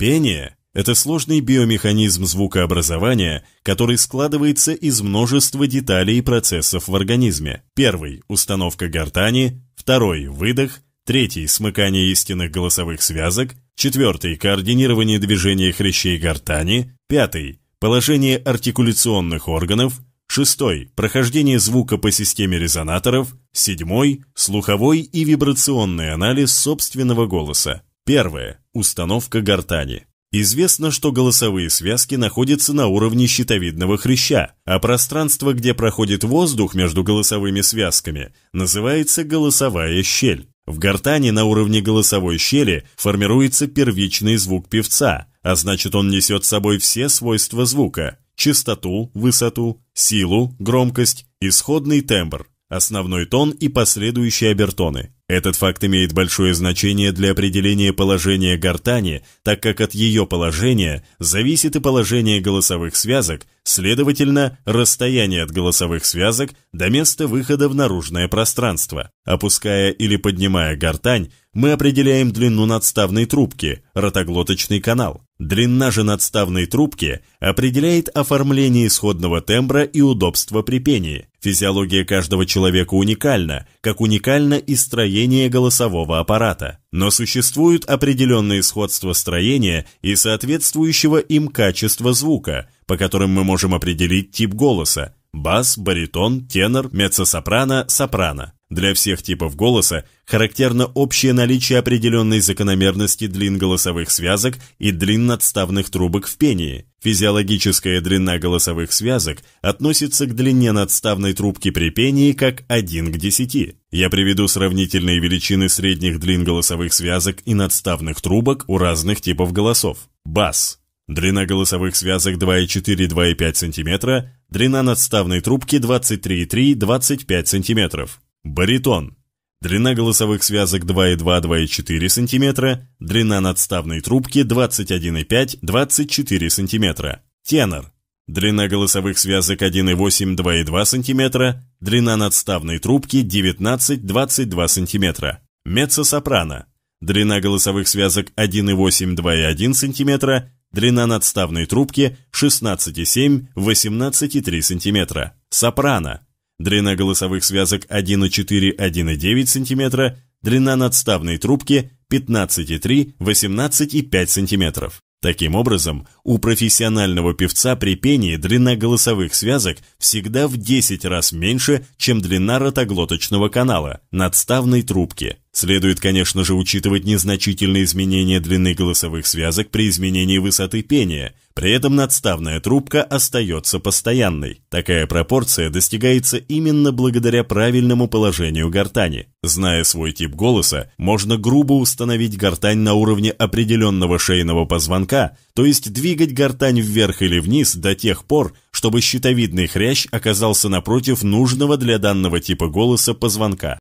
Пение – это сложный биомеханизм звукообразования, который складывается из множества деталей и процессов в организме. Первый – установка гортани, второй – выдох, третий – смыкание истинных голосовых связок, четвертый – координирование движения хрящей гортани, пятый – положение артикуляционных органов, шестой – прохождение звука по системе резонаторов, седьмой – слуховой и вибрационный анализ собственного голоса. Первое – установка гортани. Известно, что голосовые связки находятся на уровне щитовидного хряща, а пространство, где проходит воздух между голосовыми связками, называется голосовая щель. В гортани на уровне голосовой щели формируется первичный звук певца, а значит он несет с собой все свойства звука – частоту, высоту, силу, громкость, исходный тембр, основной тон и последующие обертоны. Этот факт имеет большое значение для определения положения гортани, так как от ее положения зависит и положение голосовых связок, следовательно, расстояние от голосовых связок до места выхода в наружное пространство. Опуская или поднимая гортань, мы определяем длину надставной трубки, ротоглоточный канал. Длина же надставной трубки определяет оформление исходного тембра и удобство при пении. Физиология каждого человека уникальна, как уникально и строение голосового аппарата. Но существуют определенные сходства строения и соответствующего им качества звука, по которым мы можем определить тип голоса – бас, баритон, тенор, меццо-сопрано, сопрано. Для всех типов голоса характерно общее наличие определенной закономерности длин голосовых связок и длин надставных трубок в пении. Физиологическая длина голосовых связок относится к длине надставной трубки при пении как 1 к 10. Я приведу сравнительные величины средних длин голосовых связок и надставных трубок у разных типов голосов. Бас. Длина голосовых связок 2,4-2,5 см, длина надставной трубки 23,3-25 см. Баритон. Длина голосовых связок 2,2-2,4 см, длина надставной трубки 21,5-24 см. Тенор. Длина голосовых связок 1,8-2,2 см, длина надставной трубки 19-22 см. Меццо-сопрано. Длина голосовых связок 1,8-2,1 см, длина надставной трубки 16,7-18,3 см. Сопрано. Длина голосовых связок 1,4-1,9 см, длина надставной трубки 15,3-18,5 см. Таким образом, у профессионального певца при пении длина голосовых связок всегда в 10 раз меньше, чем длина ротоглоточного канала, надставной трубки. Следует, конечно же, учитывать незначительные изменения длины голосовых связок при изменении высоты пения, при этом надставная трубка остается постоянной. Такая пропорция достигается именно благодаря правильному положению гортани. Зная свой тип голоса, можно грубо установить гортань на уровне определенного шейного позвонка, то есть двигать гортань вверх или вниз до тех пор, чтобы щитовидный хрящ оказался напротив нужного для данного типа голоса позвонка.